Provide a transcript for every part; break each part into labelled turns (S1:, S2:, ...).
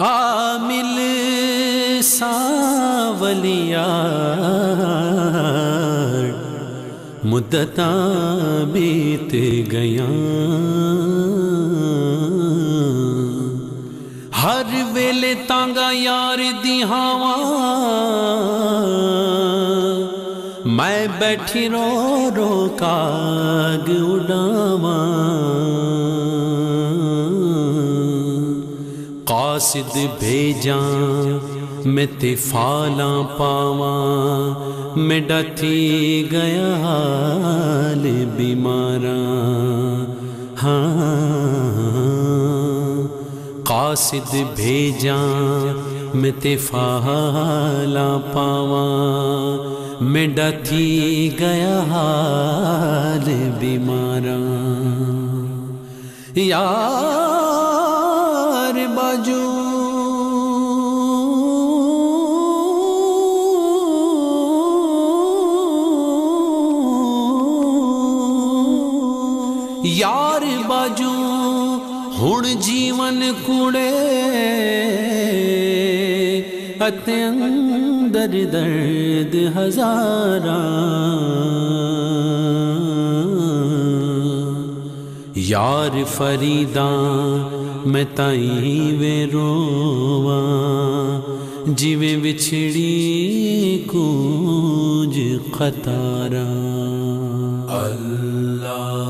S1: عامل ساولیا مدت بیت گیا ہر ویلے تانگا یار دی ہوا میں بیٹھی رو رو کاگ اڈاواں قاصد بھیجاں، میں تفالاں پاواں، میں ڈتھی گیا حال بیماراں۔ ہاں قاصد بھیجاں، میں تفالاں پاواں، میں ڈتھی گیا حال بیماراں۔ یار باجو یار باجو ہوں جیون کوڑے اندر درد ہزاراں یار فریداں میں تائیں وے رواں جیویں بچھڑی کونج قطارا اللہ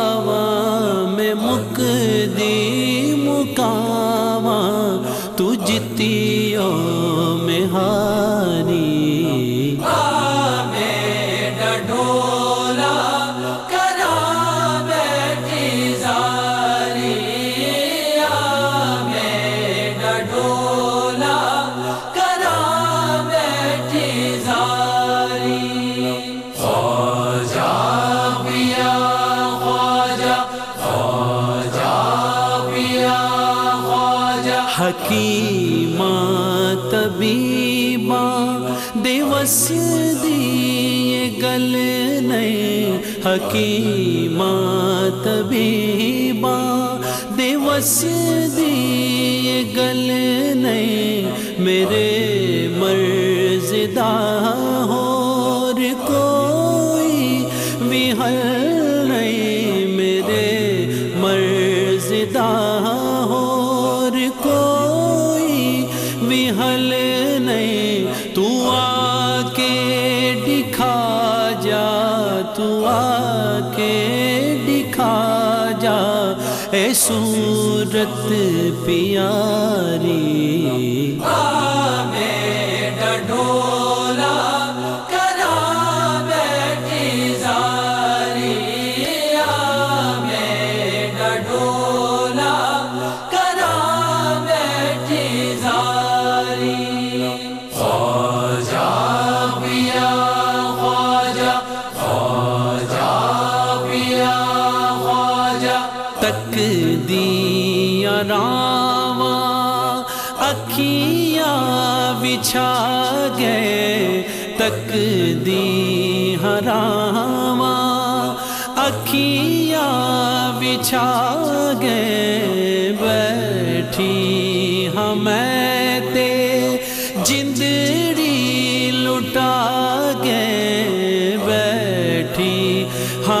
S1: خواجہ حکیم طبیبا دیوس دی گل نہیں حکیم طبیبا دیوس دی گل نہیں میرے مرزدہ ہور بھی حل نہیں، تو آ کے دکھا جا، تو آ کے دکھا جا۔ اے صورت پیاری۔ تک دیا راواں، اکھیاں بچھا گئے تک دی ہراواں اکھیاں بچھا گئے، بیٹھی ہاں ہمیں تے جندڑی لٹا گئے، بیٹھی ہمیں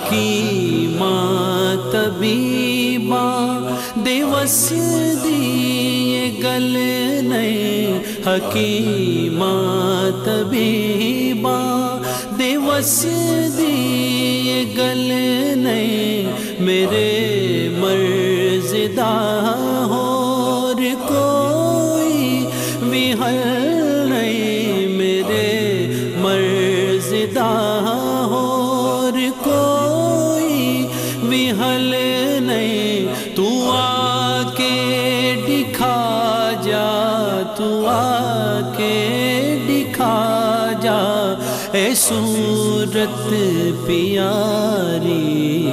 S1: حکیمہ طبیبہ دیوس دی گل نہیں حکیمہ طبیبہ دیوس دی گل نہیں میرے مرزدہ ہور نہیں تو آ کے دکھا جا تو آ کے دکھا جا۔ اے صورت پیاری